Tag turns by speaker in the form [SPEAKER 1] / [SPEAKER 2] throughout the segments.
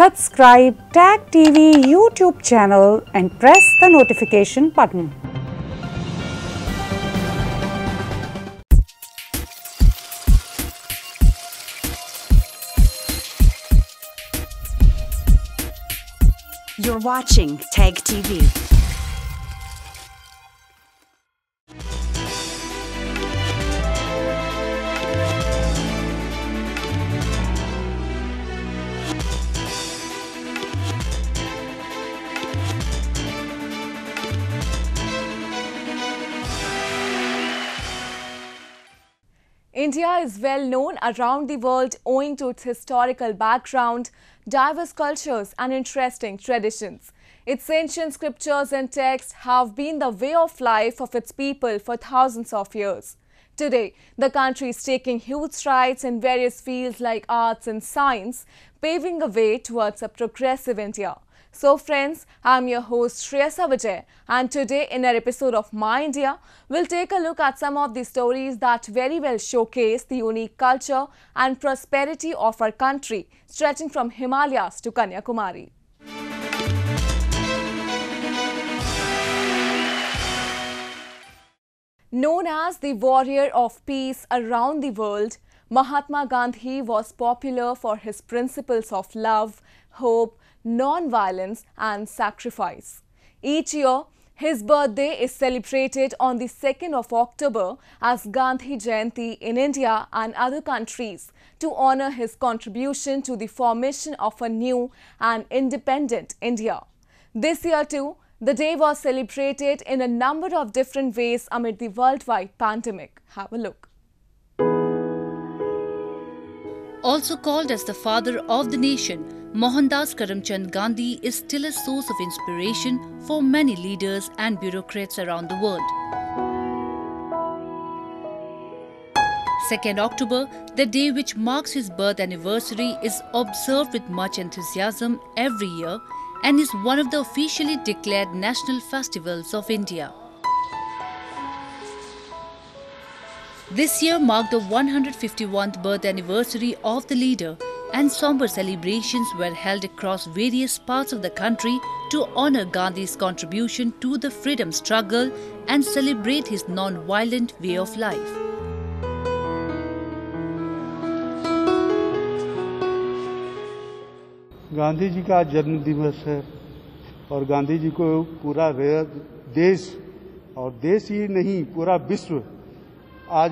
[SPEAKER 1] subscribe Tag TV YouTube channel and press the notification button.
[SPEAKER 2] You're watching Tag TV.
[SPEAKER 3] India is well known around the world owing to its historical background, diverse cultures, and interesting traditions. Its ancient scriptures and texts have been the way of life of its people for thousands of years. Today, the country is taking huge strides in various fields like arts and science, paving the way towards a progressive India. So friends, I'm your host Shreyasa Vijay and today in our episode of My India, we'll take a look at some of the stories that very well showcase the unique culture and prosperity of our country stretching from Himalayas to Kanyakumari. Known as the warrior of peace around the world, Mahatma Gandhi was popular for his principles of love, hope, non-violence and sacrifice. Each year, his birthday is celebrated on the 2nd of October as Gandhi Jayanti in India and other countries to honor his contribution to the formation of a new and independent India. This year too, the day was celebrated in a number of different ways amid the worldwide pandemic. Have a look.
[SPEAKER 4] Also called as the father of the nation, Mohandas Karamchand Gandhi is still a source of inspiration for many leaders and bureaucrats around the world. 2nd October, the day which marks his birth anniversary, is observed with much enthusiasm every year and is one of the officially declared national festivals of India. This year marked the 151st birth anniversary of the leader and somber celebrations were held across various parts of the country to honor Gandhi's contribution to the freedom struggle and celebrate his non-violent way of life.
[SPEAKER 5] Gandhi ji का जन्म दिवस है और गांधी जी को पूरा देश और देश ही नहीं पूरा विश्व आज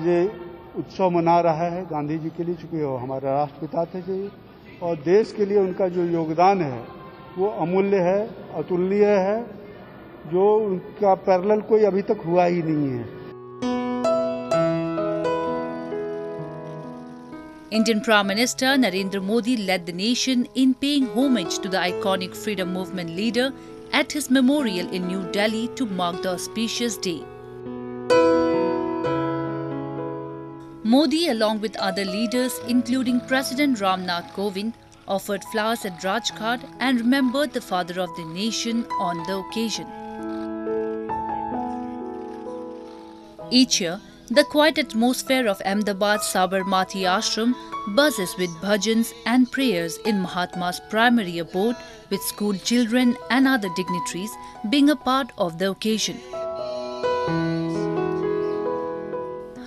[SPEAKER 5] उत्सव मना रहा है गांधी जी के लिए चूँकि वो हमारे राष्ट्रपिता थे जी और देश के लिए उनका जो योगदान है वो अमूल्य है अतुलनीय है जो उनका पैरल कोई अभी तक हुआ ही नहीं है
[SPEAKER 4] Indian Prime Minister Narendra Modi led the nation in paying homage to the iconic freedom movement leader at his memorial in New Delhi to mark the auspicious day. Modi, along with other leaders, including President Ramnath Kovind, offered flowers at Rajghat and remembered the father of the nation on the occasion. Each year, the quiet atmosphere of Ahmedabad Sabarmati Ashram buzzes with bhajans and prayers in Mahatma's primary abode with school children and other dignitaries being a part of the occasion.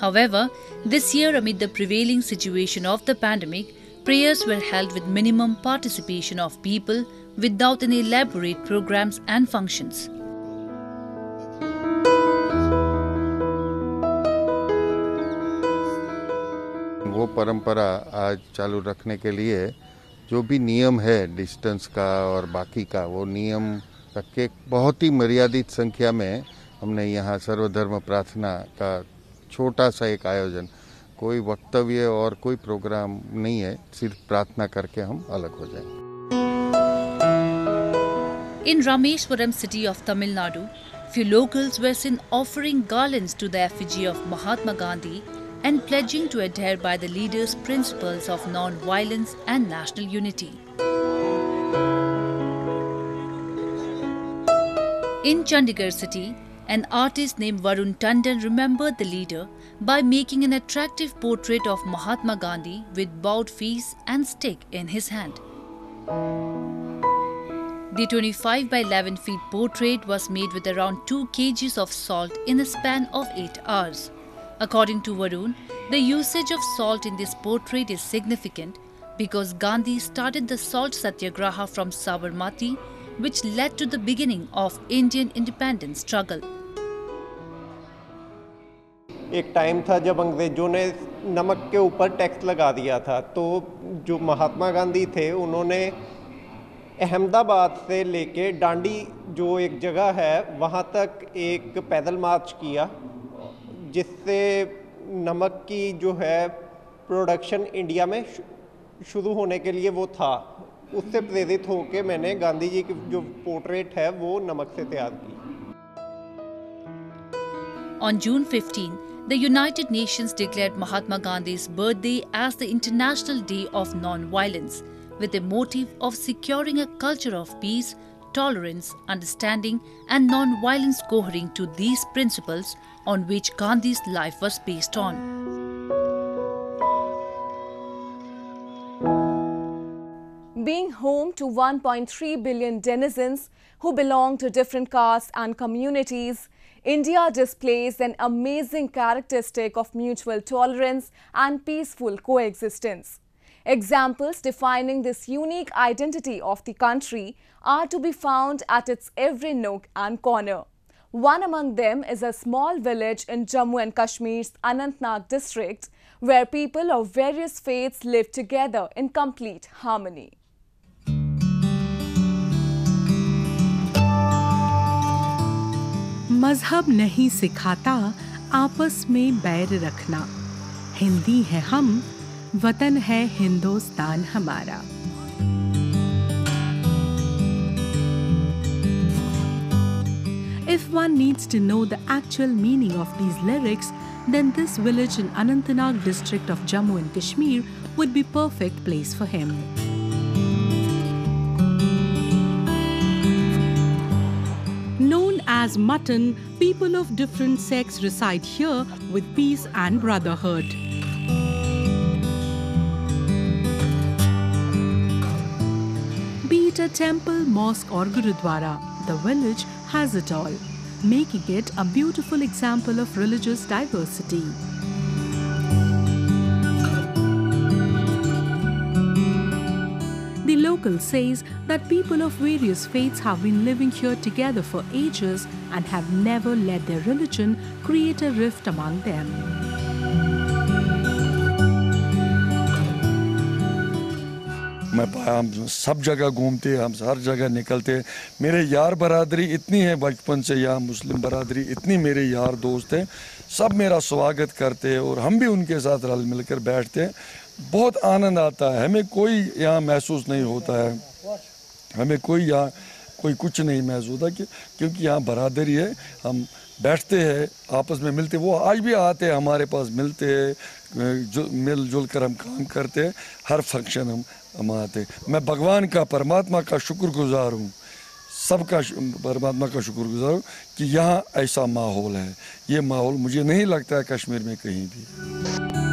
[SPEAKER 4] However, this year amid the prevailing situation of the pandemic, prayers were held with minimum participation of people without any elaborate programs and functions.
[SPEAKER 6] वो परंपरा आज चालू रखने के लिए जो भी नियम है डिस्टेंस का और बाकी का वो नियम रख के बहुत ही मर्यादित संख्या में हमने यहाँ सर्वधर्म प्रार्थना का छोटा सा एक आयोजन कोई वक्तव्य और कोई प्रोग्राम नहीं है सिर्फ़ प्रार्थना करके हम अलग हो जाएँगे
[SPEAKER 4] In Rameshwaram city of Tamil Nadu, few locals were seen offering garlands to the effigy of Mahatma Gandhi and pledging to adhere by the leader's principles of non-violence and national unity. In Chandigarh city, an artist named Varun Tandon remembered the leader by making an attractive portrait of Mahatma Gandhi with bowed face and stick in his hand. The 25 by 11 feet portrait was made with around 2 kgs of salt in a span of 8 hours. According to Varun, the usage of salt in this portrait is significant because Gandhi started the salt satyagraha from Sabarmati, which led to the beginning of Indian independence struggle.
[SPEAKER 7] एक time था जब अंग्रेज़ों ने नमक के ऊपर tax लगा दिया था। तो जो महात्मा गांधी थे उन्होंने अहमदाबाद से लेके डांडी जो एक जगह है वहाँ तक एक पैदल मार्च किया जिससे नमक की जो है प्रोडक्शन इंडिया में शुरू होने के लिए वो था। उससे प्रेरित होकर मैंने गांधी जी की जो पोर्ट्रेट है वो नमक से तैयार की।
[SPEAKER 4] On June 15, the United Nations declared Mahatma Gandhi's birthday as the International Day of Non-Violence, with the motive of securing a culture of peace, tolerance, understanding, and non-violence cohering to these principles on which Gandhi's life was based on.
[SPEAKER 3] Being home to 1.3 billion denizens who belong to different castes and communities, India displays an amazing characteristic of mutual tolerance and peaceful coexistence. Examples defining this unique identity of the country are to be found at its every nook and corner. One among them is a small village in Jammu and Kashmir's Anantnag district where people of various faiths live together in complete harmony.
[SPEAKER 8] मज़हब नहीं सिखाता आपस में बैर रखना हिंदी है हम वतन है हिंदुस्तान हमारा If one needs to know the actual meaning of these lyrics, then this village in Anantnag district of Jammu and Kashmir would be perfect place for him. Known as Mattan, people of different sects reside here with peace and brotherhood. Be it a temple, mosque, or gurudwara, the village has it all, making it a beautiful example of religious diversity. Local says that people of various faiths have been living here together for ages and have never let their religion create a rift among them.
[SPEAKER 9] मैं हम सब जगह घूमते हम हर जगह निकलते मेरे यार बरादरी इतनी है बचपन से यहाँ मुस्लिम बरादरी इतनी मेरे यार दोस्त हैं सब मेरा स्वागत करते हैं और हम भी उनके साथ रल मिलकर बैठते हैं बहुत आनंद आता है। हमें कोई यहाँ महसूस नहीं होता है। हमें कोई यहाँ, कोई कुछ नहीं महसूस होता कि, क्योंकि यहाँ बरादरी है। हम बैठते हैं, आपस में मिलते वो आज भी आते हैं, हमारे पास मिलते हैं मिलजुल कर हम काम करते हैं। हर फ़ंक्शन हम हम आते हैं। मैं भगवान का, परमात्मा का शुक्रगुजार हूँ। सबका परमात्मा का शुक्रगुजार हूँ कि यहाँ ऐसा माहौल है। ये माहौल मुझे नहीं लगता है कश्मीर में कहीं भी।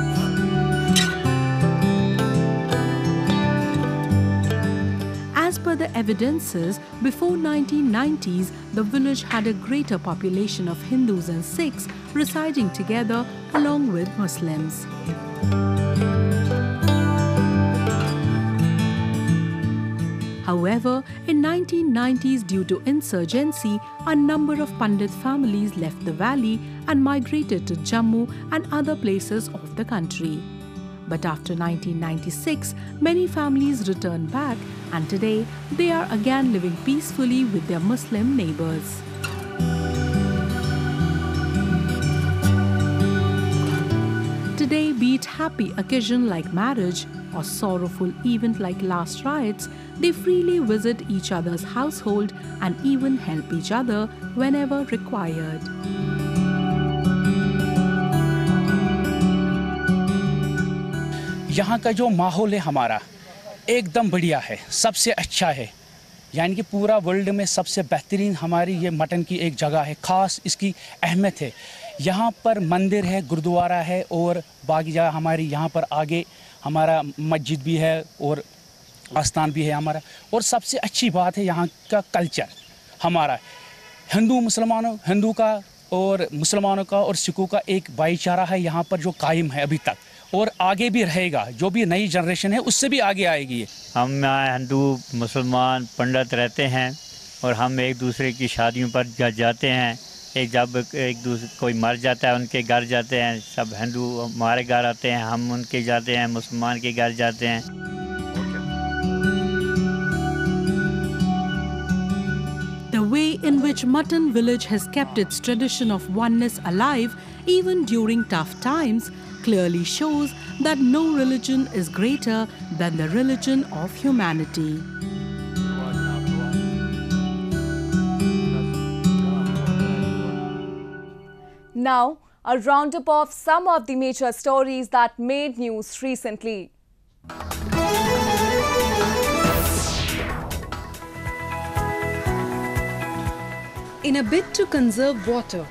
[SPEAKER 8] Evidences, before 1990s, the village had a greater population of Hindus and Sikhs residing together along with Muslims. However, in 1990s due to insurgency, a number of Pandit families left the valley and migrated to Jammu and other places of the country. But after 1996, many families returned back and today they are again living peacefully with their Muslim neighbors. Today, be it happy occasion like marriage or sorrowful event like last riots, they freely visit each other's household and even help each other whenever required.
[SPEAKER 10] यहाँ का जो माहौल है हमारा, एकदम बढ़िया है, सबसे अच्छा है। यानी कि पूरा वर्ल्ड में सबसे बेहतरीन हमारी ये मटन की एक जगह है, ख़ास इसकी अहमियत है। यहाँ पर मंदिर है, गुरुद्वारा है और बाकी जगह हमारी यहाँ पर आगे हमारा मस्जिद भी है और आस्थान भी है हमारा। और सबसे अच्छी बात है यहाँ का कल्चर हमारा। हिंदू मुसलमानों, हिंदू का और मुसलमानों का और सिखों का एक भाईचारा है यहाँ पर जो कायम है अभी तक। और आगे भी रहेगा। जो भी नई जनरेशन है उससे भी आगे आएगी
[SPEAKER 11] हम यहाँ हिंदू मुसलमान पंडित रहते हैं और हम एक दूसरे की शादियों पर जा, जाते हैं। एक जब एक दूसरे कोई मर जाता है उनके घर जाते हैं। सब हिंदू हमारे घर आते हैं हम उनके जाते हैं मुसलमान के घर जाते हैं।
[SPEAKER 8] Way in which Mattan Village has kept its tradition of oneness alive even during tough times clearly shows that no religion is greater than the religion of humanity.
[SPEAKER 3] Now, a roundup of some of the major stories that made news recently.
[SPEAKER 12] In a bid to conserve water,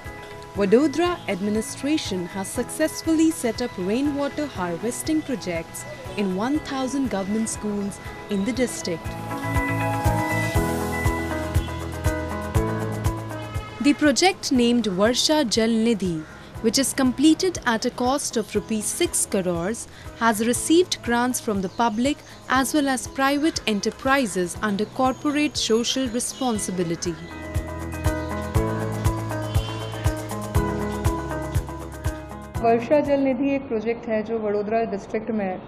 [SPEAKER 12] Vadodara administration has successfully set up rainwater harvesting projects in 1000 government schools in the district. The project named Varsha Jal Nidhi, which is completed at a cost of rupees 6 crores, has received grants from the public as well as private enterprises under corporate social responsibility.
[SPEAKER 13] वर्षा जल निधि एक project है जो Vadodara district में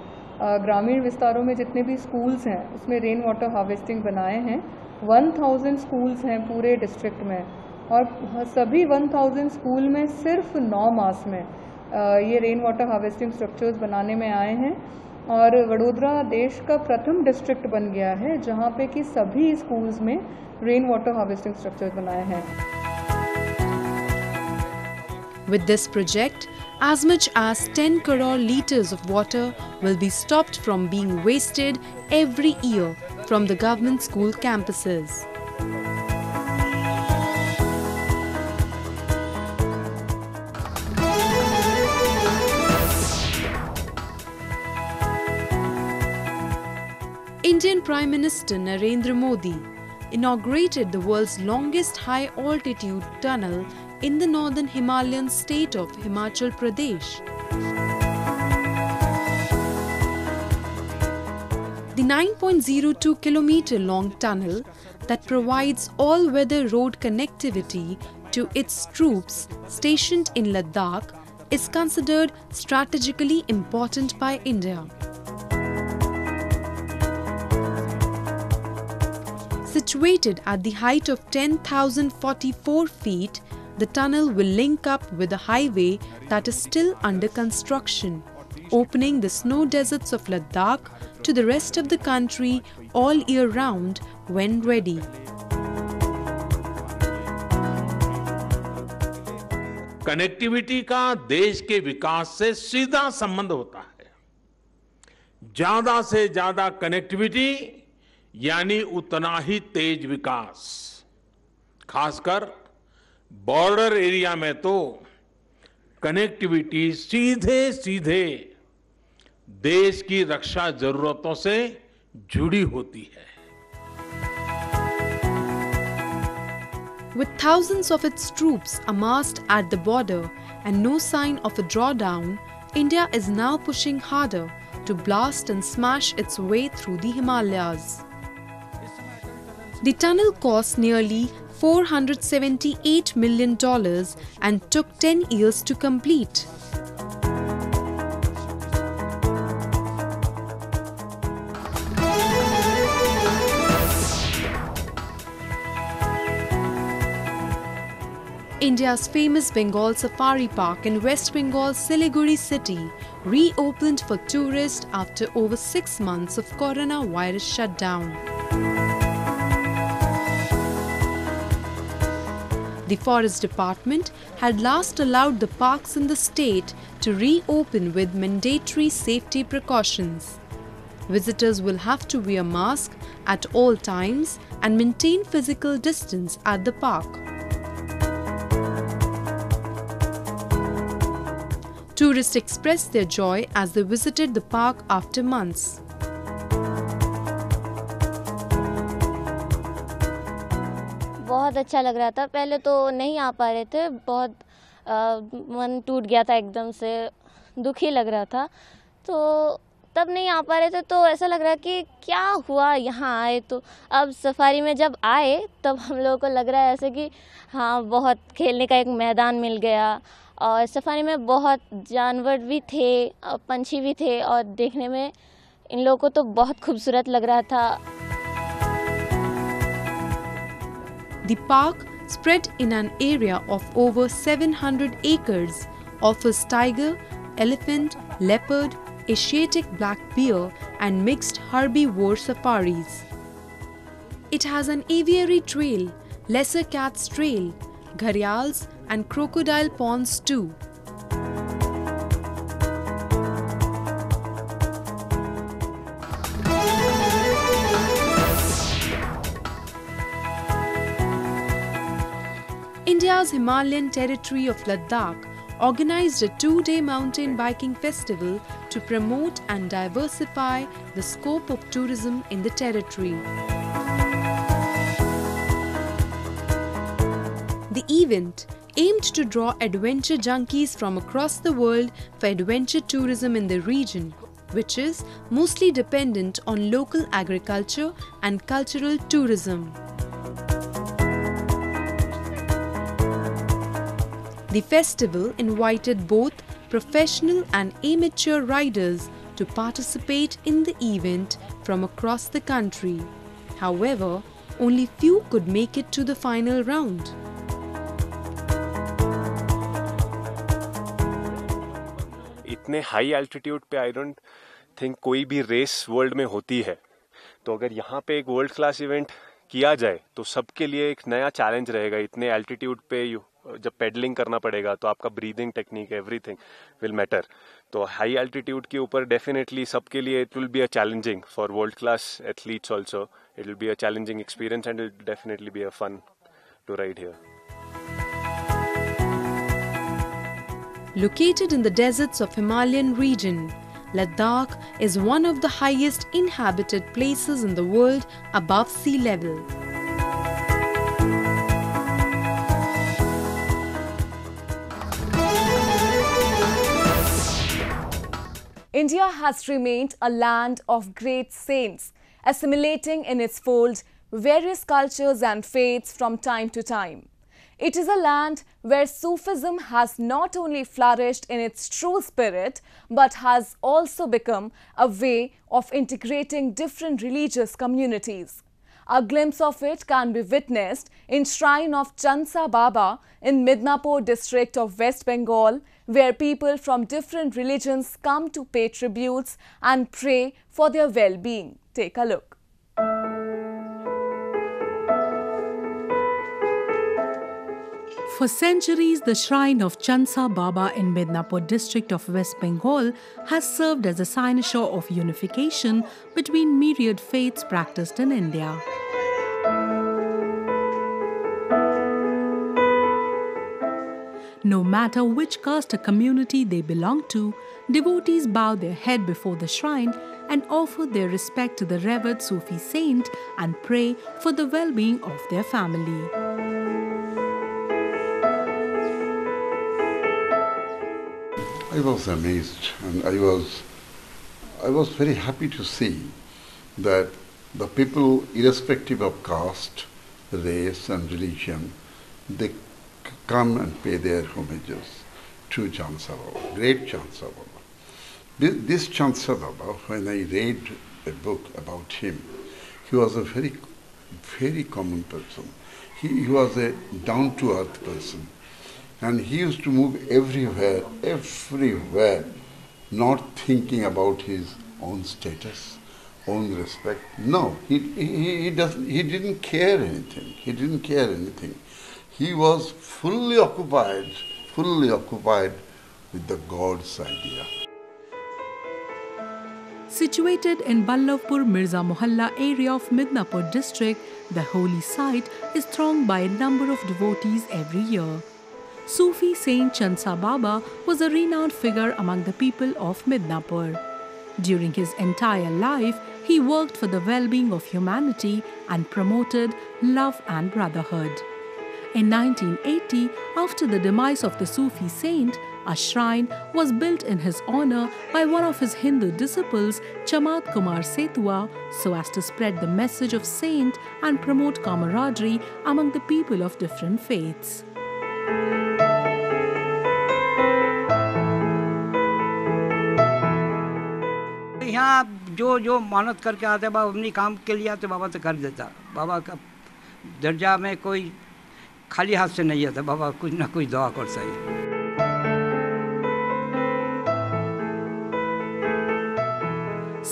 [SPEAKER 13] ग्रामीण विस्तारों में जितने भी schools हैं उसमें रेन वाटर हार्वेस्टिंग बनाए हैं। 1000 स्कूल्स हैं पूरे डिस्ट्रिक्ट में। और सभी 1000 स्कूल में सिर्फ़ नौ मास में ये रेन वाटर हार्वेस्टिंग स्ट्रक्चर्स बनाने में आए हैं। और वडोदरा देश का प्रथम डिस्ट्रिक्ट बन गया है जहाँ पे कि सभी स्कूल्स में रेन वाटर हार्वेस्टिंग स्ट्रक्चर्स बनाए हैं।
[SPEAKER 12] With this project, as much as 10 crore litres of water will be stopped from being wasted every year from the government school campuses. Indian Prime Minister Narendra Modi inaugurated the world's longest high altitude tunnel in the northern Himalayan state of Himachal Pradesh. The 9.02 kilometer long tunnel that provides all weather road connectivity to its troops stationed in Ladakh is considered strategically important by India. Situated at the height of 10,044 feet, the tunnel will link up with a highway that is still under construction, opening the snow deserts of Ladakh to the rest of the country all year round when ready.
[SPEAKER 14] Connectivity का देश के विकास से सीधा संबंध होता है ज्यादा से ज्यादा कनेक्टिविटी यानी उतना ही तेज विकास खासकर बॉर्डर एरिया में तो कनेक्टिविटी सीधे सीधे देश की रक्षा जरूरतों से जुड़ी होती है
[SPEAKER 12] With thousands of its troops amassed at the border and no sign of a drawdown, India is now pushing harder to blast and smash its way through the Himalayas. The tunnel cost nearly $478 million and took 10 years to complete. India's famous Bengal Safari Park in West Bengal's Siliguri city reopened for tourists after over six months of coronavirus shutdown. The Forest Department had last allowed the parks in the state to reopen with mandatory safety precautions. Visitors will have to wear masks at all times and maintain physical distance at the park. Tourists expressed their joy as they visited the park after months.
[SPEAKER 15] बहुत अच्छा लग रहा था। पहले तो नहीं आ पा रहे थे बहुत आ, मन टूट गया था एकदम से दुखी लग रहा था। तो तब नहीं आ पा रहे थे तो ऐसा लग रहा कि क्या हुआ यहाँ आए तो। अब सफारी में जब आए तब हम लोगों को लग रहा है ऐसे कि हाँ बहुत खेलने का एक मैदान मिल गया। और सफारी में बहुत जानवर भी थे पंछी भी थे और देखने में इन लोगों को तो बहुत खूबसूरत लग रहा था।
[SPEAKER 12] The park, spread in an area of over 700 acres, offers tiger, elephant, leopard, Asiatic black bear, and mixed herbivore safaris. It has an aviary trail, lesser cats trail, gharials, and crocodile ponds too. India's Himalayan territory of Ladakh organized a two day mountain biking festival to promote and diversify the scope of tourism in the territory. The event aimed to draw adventure junkies from across the world for adventure tourism in the region, which is mostly dependent on local agriculture and cultural tourism. The festival invited both professional and amateur riders to participate in the event from across the country. However, only few could make it to the final round.
[SPEAKER 16] इतने high altitude पे I don't think कोई भी race world में होती है तो अगर यहाँ पे एक वर्ल्ड क्लास इवेंट किया जाए तो सबके लिए एक नया चैलेंज रहेगा इतने एल्टीट्यूड पे जब पेडलिंग करना पड़ेगा तो आपका breathing technique everything will matter तो हाई एल्टीट्यूड के ऊपर डेफिनेटली सबके लिए it will be a challenging for world class athletes also it will be a challenging experience and it definitely be a fun to ride here
[SPEAKER 12] Located in the deserts of Himalayan region, Ladakh is one of the highest inhabited places in the world above sea level.
[SPEAKER 3] India has remained a land of great saints, assimilating in its fold various cultures and faiths from time to time. It is a land where Sufism has not only flourished in its true spirit, but has also become a way of integrating different religious communities. A glimpse of it can be witnessed in Shrine of Chansa Baba in Midnapur district of West Bengal, where people from different religions come to pay tributes and pray for their well-being. Take a look.
[SPEAKER 8] For centuries, the shrine of Chansa Baba in Midnapur district of West Bengal has served as a cynosure of unification between myriad faiths practiced in India. No matter which caste or community they belong to, devotees bow their head before the shrine and offer their respect to the revered Sufi saint and pray for the well being of their family.
[SPEAKER 17] I was amazed and I was I was very happy to see that the people, irrespective of caste, race and religion, they come and pay their homages to Chansa Baba, great Chansa Baba. This, this Chansa Baba, when I read a book about him, he was a very, very common person. He, he was a down-to-earth person. And he used to move everywhere, everywhere, not thinking about his own status, own respect. No, he, he, he, doesn't, he didn't care anything. He didn't care anything. He was fully occupied, fully occupied with the God's idea.
[SPEAKER 8] Situated in Ballavpur Mirza Mohalla area of Midnapur district, the holy site is thronged by a number of devotees every year. Sufi Saint Chansa Baba was a renowned figure among the people of Midnapur. During his entire life, he worked for the well being of humanity and promoted love and brotherhood. In 1980, after the demise of the Sufi saint, a shrine was built in his honor by one of his Hindu disciples, Chamat Kumar Setua, so as to spread the message of saint and promote camaraderie among the people of different faiths.
[SPEAKER 18] यहाँ जो जो मानत करके आते बाबा अपनी काम के लिए आते बाबा तो कर देता बाबा का दर्जा में कोई खाली हाथ से नहीं आता बाबा कुछ ना कुछ दुआ कर सही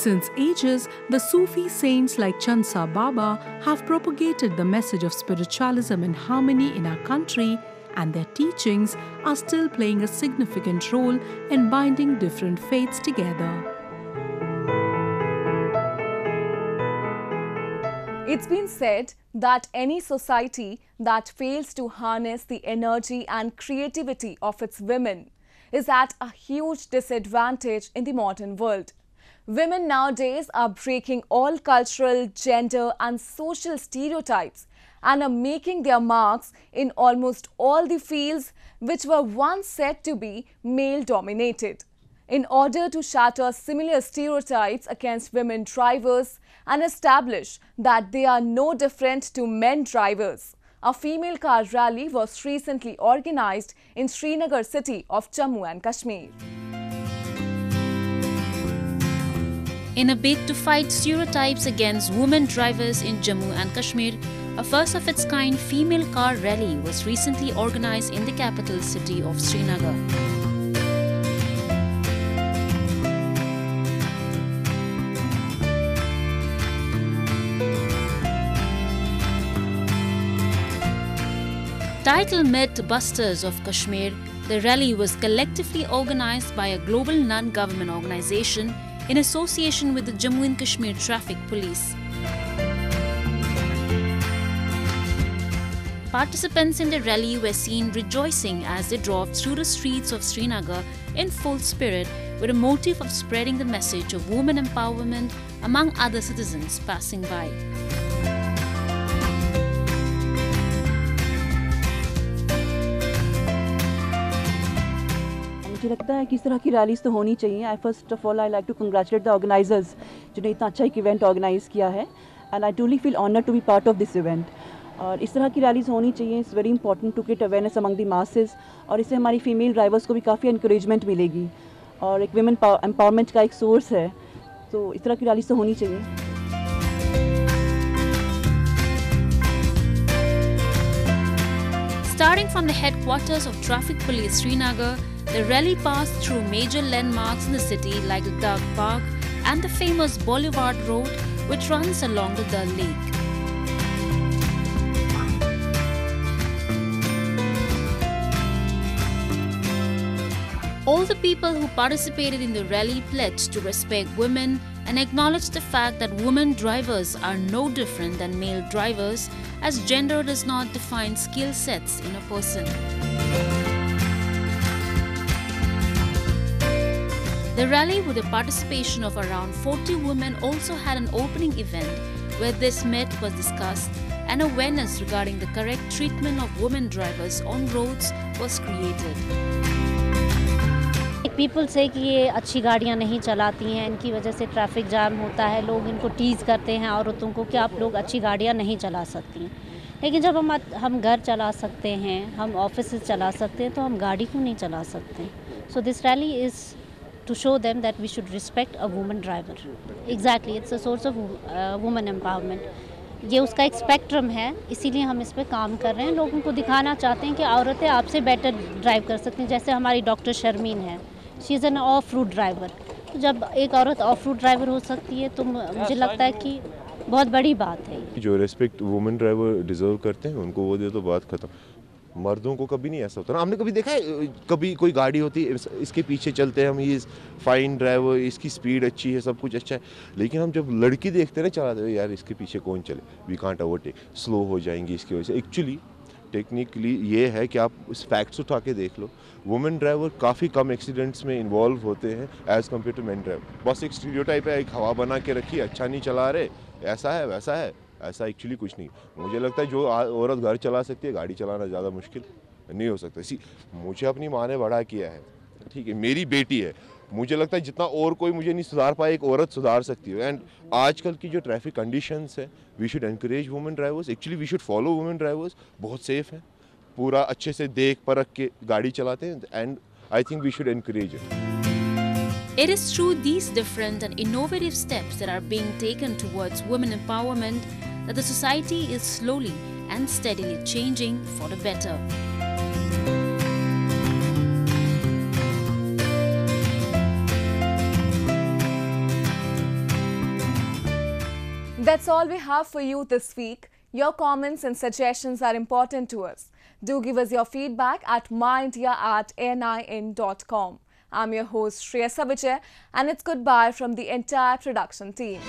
[SPEAKER 8] Since ages, the Sufi saints like Chansa Baba have propagated the message of spiritualism and harmony in our country, and their teachings are still playing a significant role in binding different faiths together.
[SPEAKER 3] It's been said that any society that fails to harness the energy and creativity of its women is at a huge disadvantage in the modern world. Women nowadays are breaking all cultural, gender, and social stereotypes and are making their marks in almost all the fields which were once said to be male dominated. In order to shatter similar stereotypes against women drivers and establish that they are no different to men drivers, a female car rally was recently organized in Srinagar city of Jammu and Kashmir.
[SPEAKER 19] In a bid to fight stereotypes against women drivers in Jammu and Kashmir, a first of its kind female car rally was recently organized in the capital city of Srinagar. Title Myth Busters of Kashmir, the rally was collectively organized by a global non government organization in association with the Jammu and Kashmir Traffic Police. Participants in the rally were seen rejoicing as they drove through the streets of Srinagar in full spirit with a motive of spreading the message of women empowerment among other citizens passing by.
[SPEAKER 20] मुझे लगता है कि इस तरह की rallies तो होनी चाहिए। I first of all I like to congratulate the organisers जिन्होंने इतना अच्छा एक इवेंट ऑर्गेनाइज किया है। And I truly feel honour to be part of this event और इस तरह की रैलीज होनी चाहिए। It's very important to get awareness among the masses और इससे हमारी फीमेल ड्राइवर्स को भी काफ़ी इंकरेजमेंट मिलेगी। और एक वुमेन एम्पावरमेंट का एक सोर्स है। तो इस तरह की रैलीज तो होनी चाहिए।
[SPEAKER 19] Starting from the headquarters of Traffic Police Srinagar, the rally passed through major landmarks in the city like the Duck Park and the famous Boulevard Road, which runs along the Dal Lake. All the people who participated in the rally pledged to respect women and acknowledge the fact that women drivers are no different than male drivers, as gender does not define skill sets in a person. The rally, with the participation of around 40 women, also had an opening event where this myth was discussed and awareness regarding the correct treatment of women drivers on roads was created.
[SPEAKER 21] People से कि ये अच्छी गाड़ियाँ नहीं चलाती हैं इनकी वजह से ट्रैफ़िक जाम होता है लोग इनको टीज़ करते हैं औरतों को कि आप लोग अच्छी गाड़ियाँ नहीं चला सकती हैं लेकिन जब हम हम घर चला सकते हैं हम ऑफ़िस चला सकते हैं तो हम गाड़ी क्यों नहीं चला सकते so this rally is to show them that we should respect a woman driver. Exactly, it's a source of uh, woman empowerment. ये उसका एक स्पेक्ट्रम है इसीलिए हम इस पर काम कर रहे हैं। लोगों को दिखाना चाहते हैं कि औरतें आपसे बेटर ड्राइव कर सकती हैं। जैसे हमारी डॉक्टर शर्मीन है she is an off route driver तो जब एक औरत ऑफ़ रूट ड्राइवर हो सकती है तो मुझे लगता है कि बहुत बड़ी बात है
[SPEAKER 22] जो रेस्पेक्ट वुमेन ड्राइवर डिजर्व करते हैं उनको वो दे तो बात खत्म। मर्दों को कभी नहीं ऐसा होता ना। हमने कभी देखा है, कभी कोई गाड़ी होती है इसके पीछे चलते हैं हम, ये फाइन ड्राइवर इसकी स्पीड अच्छी है, सब कुछ अच्छा है। लेकिन हम जब लड़की देखते ना चलाते यार इसके पीछे कौन चले? वी कांट ओवरटेक स्लो हो जाएँगी इसकी वजह से। एक्चुअली टेक्निकली ये है कि आप इस फैक्ट्स उठा के देख लो। वुमेन ड्राइवर काफ़ी कम एक्सीडेंट्स में इन्वॉल्व होते हैं as compare to man driver बस एक स्टीरियोटाइप है, एक हवा बना के रखी अच्छा नहीं चला रहे, ऐसा है, वैसा है। ऐसा एक्चुअली कुछ नहीं। मुझे लगता है जो औरत घर चला सकती है, गाड़ी चलाना ज़्यादा मुश्किल नहीं हो सकता। इसी, मुझे अपनी माँ ने बड़ा किया है। ठीक है, मेरी बेटी है। मुझे लगता है जितना और कोई मुझे नहीं सुधार पाए, एक औरत सुधार सकती है। एंड आजकल की जो ट्रैफ़िक कंडीशंस है we should encourage women drivers actually we should follow women drivers बहुत सेफ़ है। पूरा अच्छे से देख परख के गाड़ी चलाते हैं। And I think we should encourage it
[SPEAKER 19] It is through these different and innovative steps that are being taken towards women empowerment that the society is slowly and steadily changing for the better.
[SPEAKER 3] That's all we have for you this week. Your comments and suggestions are important to us. Do give us your feedback at myindia at nin.com. I'm your host Shreya Savijay and it's goodbye from the entire production team.